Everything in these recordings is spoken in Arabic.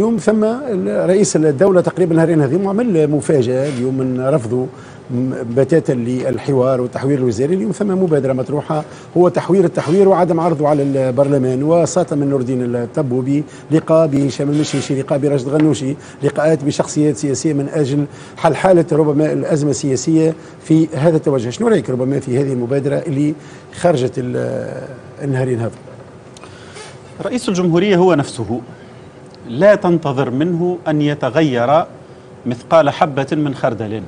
اليوم ثم رئيس الدولة تقريبا نهارين هذه عمل مفاجأة. اليوم من رفضه بتاتا للحوار والتحوير الوزاري اليوم ثم مبادرة مطروحة. هو تحوير التحوير وعدم عرضه على البرلمان. وساطة من نور الدين الطبوبي لقاء بهشام المشيشي لقاء براشد غنوشي لقاءات بشخصيات سياسية من أجل حل حالة ربما الأزمة السياسية في هذا التوجه. شنو رأيك ربما في هذه المبادرة اللي خرجت النهارين هذا؟ رئيس الجمهورية هو نفسه. لا تنتظر منه أن يتغير مثقال حبة من خردل.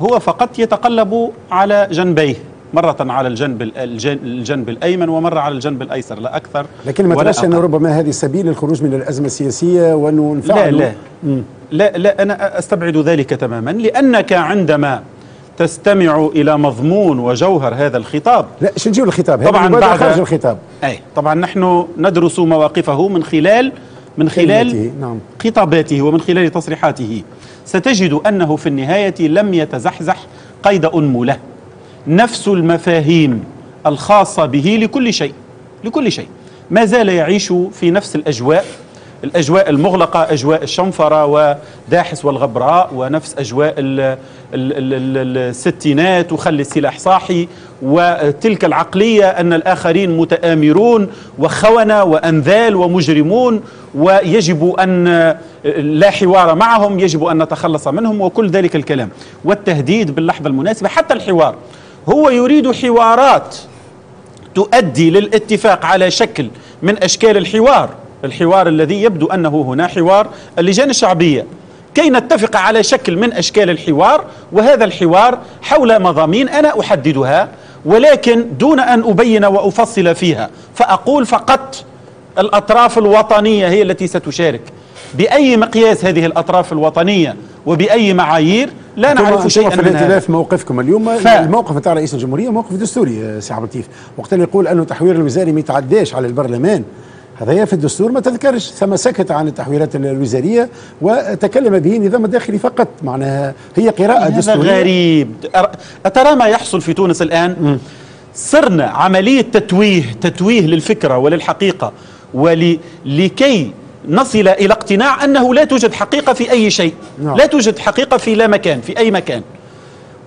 هو فقط يتقلب على جنبيه مرة على الجنب الجنب الأيمن ومرة على الجنب الأيسر لا أكثر لكن ما تراش أنه ربما هذه سبيل للخروج من الأزمة السياسية وأنه لا لا. لا لا أنا أستبعد ذلك تماما لأنك عندما تستمع إلى مضمون وجوهر هذا الخطاب. لا شو نجيب الخطاب؟ طبعا بعد خارج الخطاب. أي طبعا نحن ندرس مواقفه من خلال من خلال نعم. خطاباته ومن خلال تصريحاته. ستجد أنه في النهاية لم يتزحزح قيد أنملة. نفس المفاهيم الخاصة به لكل شيء لكل شيء. ما زال يعيش في نفس الأجواء الأجواء المغلقة أجواء الشنفرة وداحس والغبراء ونفس أجواء ال ال ال الستينات وخلي السلاح صاحي وتلك العقلية أن الآخرين متآمرون وخونة وأنذال ومجرمون ويجب أن لا حوار معهم يجب أن نتخلص منهم وكل ذلك الكلام والتهديد باللحظة المناسبة. حتى الحوار هو يريد حوارات تؤدي للاتفاق على شكل من أشكال الحوار. الحوار الذي يبدو أنه هنا حوار اللجان الشعبية. كي نتفق على شكل من أشكال الحوار وهذا الحوار حول مضامين أنا أحددها ولكن دون أن أبين وأفصل فيها فأقول فقط الأطراف الوطنية هي التي ستشارك. بأي مقياس هذه الأطراف الوطنية وبأي معايير لا نعرف شيئا في الائتلاف موقفكم اليوم. ف... الموقف نتاع رئيس الجمهورية موقف دستوري سي عبد اللطيف. وقت اللي يقول أنه تحوير الوزاري ما يتعداش على البرلمان. هذا في الدستور ما تذكرش. ثم سكت عن التحويلات الوزارية وتكلم به النظام الداخلي فقط. معناها هي قراءة دستورية. غريب. أترى ما يحصل في تونس الآن؟ م. صرنا عملية تتويه تتويه للفكرة وللحقيقة ولكي نصل إلى اقتناع أنه لا توجد حقيقة في أي شيء. نعم. لا توجد حقيقة في لا مكان في أي مكان.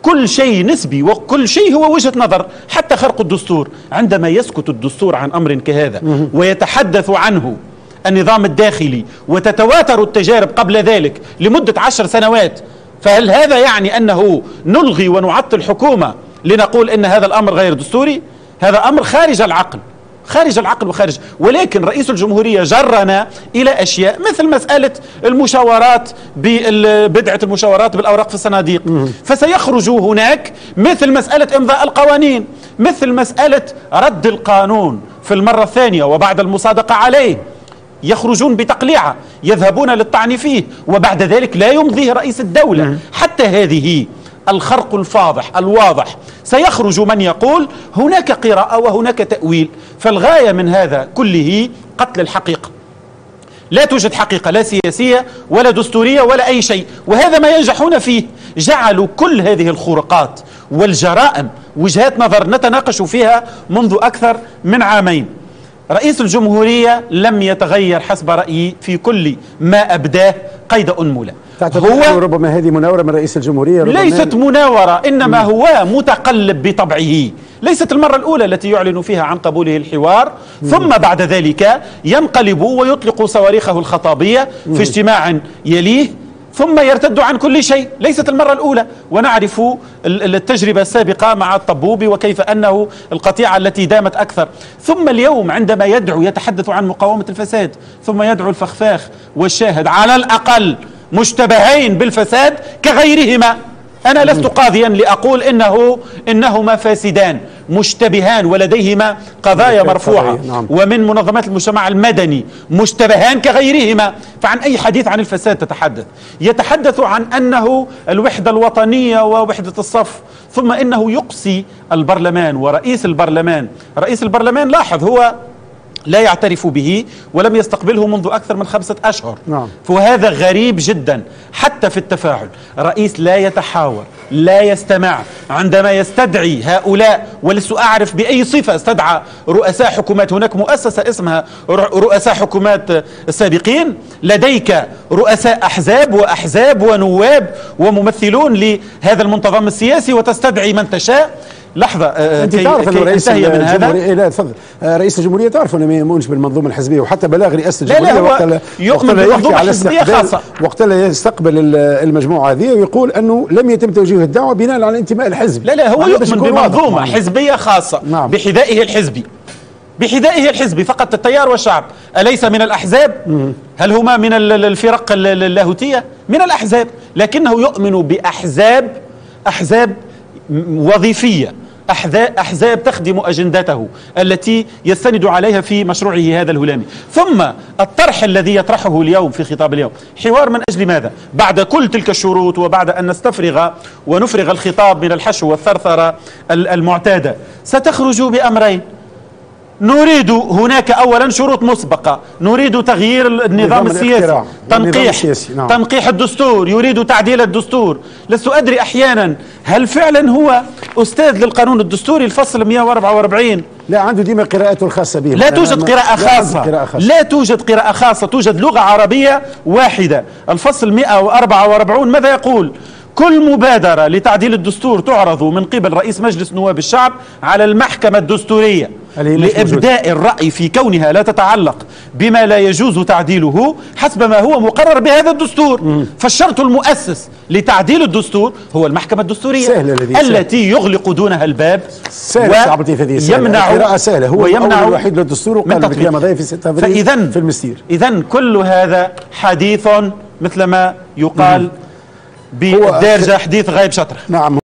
كل شيء نسبي وكل شيء هو وجهة نظر حتى خرق الدستور. عندما يسكت الدستور عن أمر كهذا ويتحدث عنه النظام الداخلي وتتواتر التجارب قبل ذلك لمدة عشر سنوات فهل هذا يعني أنه نلغي ونعطل الحكومة لنقول أن هذا الأمر غير دستوري؟ هذا أمر خارج العقل. خارج العقل وخارج. ولكن رئيس الجمهورية جرنا إلى أشياء مثل مسألة المشاورات بدعة المشاورات بالأوراق في الصناديق. فسيخرج هناك مثل مسألة إمضاء القوانين مثل مسألة رد القانون في المرة الثانية وبعد المصادقة عليه. يخرجون بتقليعة يذهبون للطعن فيه وبعد ذلك لا يمضيه رئيس الدولة. حتى هذه الخرق الفاضح الواضح. سيخرج من يقول هناك قراءة وهناك تأويل فالغاية من هذا كله قتل الحقيقة. لا توجد حقيقة لا سياسية ولا دستورية ولا أي شيء وهذا ما ينجحون فيه. جعلوا كل هذه الخروقات والجرائم وجهات نظر نتناقش فيها منذ أكثر من عامين. رئيس الجمهورية لم يتغير حسب رأيي في كل ما أبداه قيد أنملة. هو ربما هذه مناورة من رئيس الجمهورية ربما ليست مناورة إنما هو متقلب بطبعه. ليست المرة الأولى التي يعلن فيها عن قبوله الحوار ثم بعد ذلك ينقلب ويطلق صواريخه الخطابية في اجتماع يليه ثم يرتد عن كل شيء. ليست المرة الأولى. ونعرف التجربة السابقة مع الطبوب وكيف أنه القطيعة التي دامت أكثر. ثم اليوم عندما يدعو يتحدث عن مقاومة الفساد ثم يدعو الفخفاخ والشاهد على الأقل مشتبهين بالفساد كغيرهما. أنا لست قاضيا لأقول إنه إنهما فاسدان مشتبهان ولديهما قضايا مرفوعة. نعم. ومن منظمات المجتمع المدني مشتبهان كغيرهما. فعن أي حديث عن الفساد تتحدث؟ يتحدث عن أنه الوحدة الوطنية ووحدة الصف ثم إنه يقصي البرلمان ورئيس البرلمان. رئيس البرلمان لاحظ هو لا يعترف به ولم يستقبله منذ أكثر من خمسة أشهر. نعم. فهذا غريب جدا. حتى في التفاعل رئيس لا يتحاور لا يستمع. عندما يستدعي هؤلاء ولست أعرف بأي صفة استدعى رؤساء حكومات. هناك مؤسسة اسمها رؤساء حكومات السابقين. لديك رؤساء أحزاب وأحزاب ونواب وممثلون لهذا المنتظم السياسي وتستدعي من تشاء. لحظة آه، أنت كي- تعرف كي أنه رئيس أنتهي من هذا؟ الجمهوريه لا تفضل. آه، رئيس الجمهورية تعرف أنه ما يؤمنش بالمنظومة الحزبية وحتى بلاغ رئاسة لا، لا، الجمهورية هو وقت لا- يؤمن وقت لا بالمنظومة على الحزبية استقبال خاصة. وقت يستقبل ال- المجموعة هذه ويقول أنه لم يتم توجيه الدعوة بناء على الانتماء الحزبي لا لا هو يؤمن. بمنظومة نعم. حزبية خاصة نعم. بحذائه الحزبي. بحذائه الحزبي فقط التيار والشعب. أليس من الأحزاب؟ هل هما من ال- ال- الفرق ال- ال- اللاهوتية؟ من الأحزاب. لكنه يؤمن بأحزاب أحزاب وظيفية. أحزاب تخدم أجندته التي يستند عليها في مشروعه هذا الهلامي. ثم الطرح الذي يطرحه اليوم في خطاب اليوم. حوار من أجل ماذا؟ بعد كل تلك الشروط وبعد أن نستفرغ ونفرغ الخطاب من الحشو والثرثرة ال- المعتادة ستخرج بأمرين. نريد هناك اولا شروط مسبقة. نريد تغيير النظام نظام السياسي. تنقيح. السياسي، نعم. تنقيح الدستور. يريد تعديل الدستور. لست أدري أحيانا هل فعلا هو أستاذ للقانون الدستوري الفصل 144 لا عنده ديما قراءته الخاصة به لا توجد قراءة لا خاصة. قراءة خاصة. لا توجد قراءة خاصة. توجد لغة عربية واحدة. الفصل 144 ماذا يقول؟ كل مبادرة لتعديل الدستور تعرض من قبل رئيس مجلس نواب الشعب على المحكمة الدستورية؟ لإبداء الرأي في كونها لا تتعلق بما لا يجوز تعديله حسب ما هو مقرر بهذا الدستور فالشرط المؤسس لتعديل الدستور هو المحكمة الدستورية سهل الذي سهل. التي يغلق دونها الباب سهل الصعب هذه سهلة. هو ويمنع الوحيد للدستور وقال بالأيام تطبيقه. في 6 أبريل فإذا في المستير إذا كل هذا حديث مثل ما يقال بالدارجة حديث غايب شطرة. نعم.